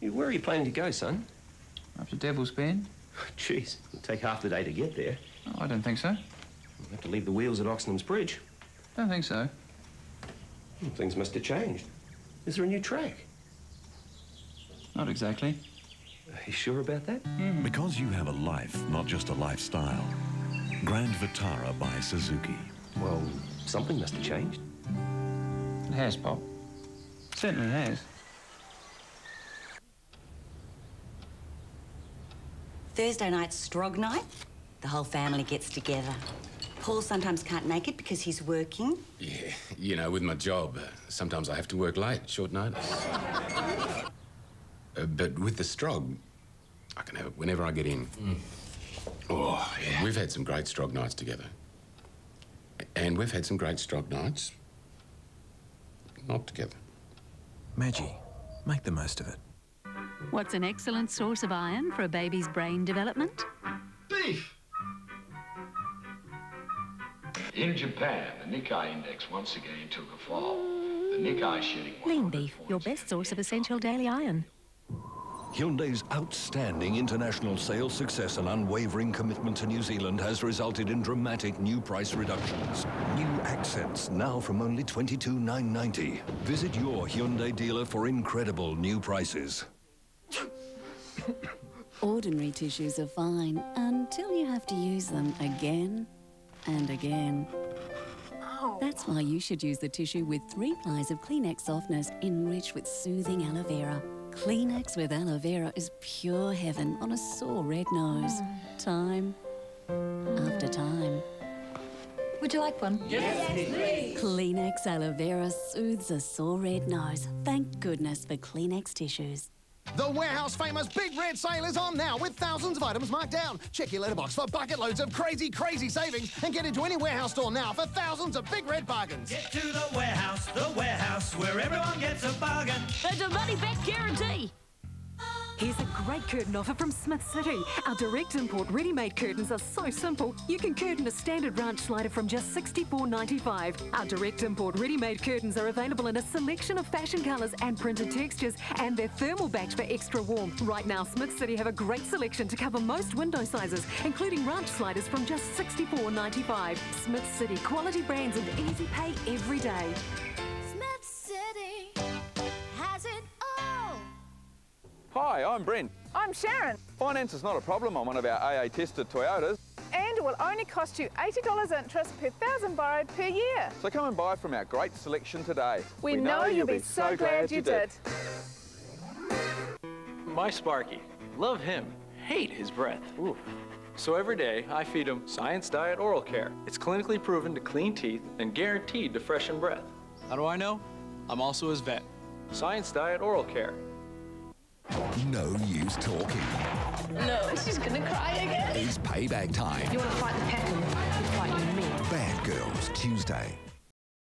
Where are you planning to go, son? Up to Devil's Bend? Jeez, it'll take half the day to get there. Oh, I don't think so. We'll have to leave the wheels at Oxenham's Bridge. Don't think so. Well, things must have changed. Is there a new track? Not exactly. Are you sure about that? Hmm. Because you have a life, not just a lifestyle. Grand Vitara by Suzuki. Well, something must have changed. It has, Pop. Certainly it has. Thursday night's strog night. The whole family gets together. Paul sometimes can't make it because he's working. Yeah, you know, with my job, uh, sometimes I have to work late, short notice. uh, but with the strog, I can have it whenever I get in. Oh, yeah. We've had some great strog nights together. And we've had some great strog nights not together. Maggi, make the most of it. What's an excellent source of iron for a baby's brain development? Beef! In Japan, the Nikkei index once again took a fall. The Nikkei shedding Lean beef, your best source of essential daily iron. Hyundai's outstanding international sales success and unwavering commitment to New Zealand has resulted in dramatic new price reductions. New Accents now from only $22,990. Visit your Hyundai dealer for incredible new prices. Ordinary tissues are fine until you have to use them again and again. That's why you should use the tissue with three plies of Kleenex softness enriched with soothing aloe vera. Kleenex with aloe vera is pure heaven on a sore red nose. Time after time. Would you like one? Yes, please. Kleenex aloe vera soothes a sore red nose. Thank goodness for Kleenex tissues. The warehouse famous Big Red Sale is on now with thousands of items marked down. Check your letterbox for bucket loads of crazy, crazy savings and get into any warehouse store now for thousands of big red bargains. Get to the warehouse, the warehouse, where everyone gets a bargain. There's a money back guarantee. Curtain offer from Smith City. Our direct import ready-made curtains are so simple, you can curtain a standard ranch slider from just $64.95. Our direct import ready-made curtains are available in a selection of fashion colours and printed textures, and they're thermal backed for extra warmth. Right now, Smith City have a great selection to cover most window sizes, including ranch sliders from just $64.95. Smith City, quality brands and easy pay every day. Hi, I'm Brent. I'm Sharon. Finance is not a problem on one of our AA tested Toyotas. And it will only cost you $80 interest per thousand borrowed per year. So come and buy from our great selection today. We, know, you'll be so glad you did. My Sparky. Love him. Hate his breath. Ooh. So every day, I feed him Science Diet Oral Care. It's clinically proven to clean teeth and guaranteed to freshen breath. How do I know? I'm also his vet. Science Diet Oral Care. No use talking. No, she's gonna cry again. It's payback time. You wanna fight the pattern? You fight me. Bad Girls, Tuesday.